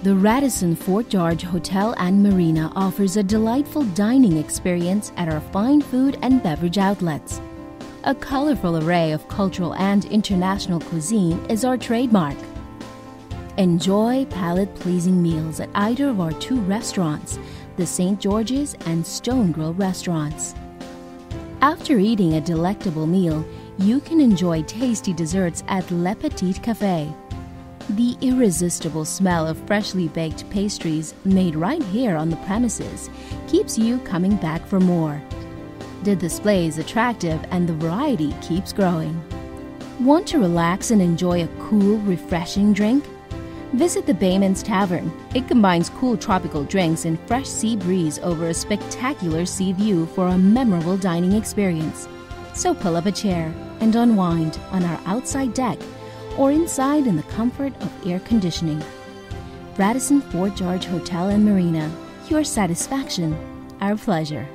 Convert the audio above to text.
The Radisson Fort George Hotel and Marina offers a delightful dining experience at our fine food and beverage outlets. A colorful array of cultural and international cuisine is our trademark. Enjoy palate pleasing meals at either of our two restaurants, the St. George's and Stone Grill restaurants. After eating a delectable meal, you can enjoy tasty desserts at Le Petit Cafe. The irresistible smell of freshly baked pastries made right here on the premises keeps you coming back for more. The display is attractive and the variety keeps growing. Want to relax and enjoy a cool, refreshing drink? Visit the Baymen's Tavern. It combines cool tropical drinks and fresh sea breeze over a spectacular sea view for a memorable dining experience. So pull up a chair and unwind on our outside deck or inside in the comfort of air conditioning. Radisson Fort George Hotel and Marina, your satisfaction, our pleasure.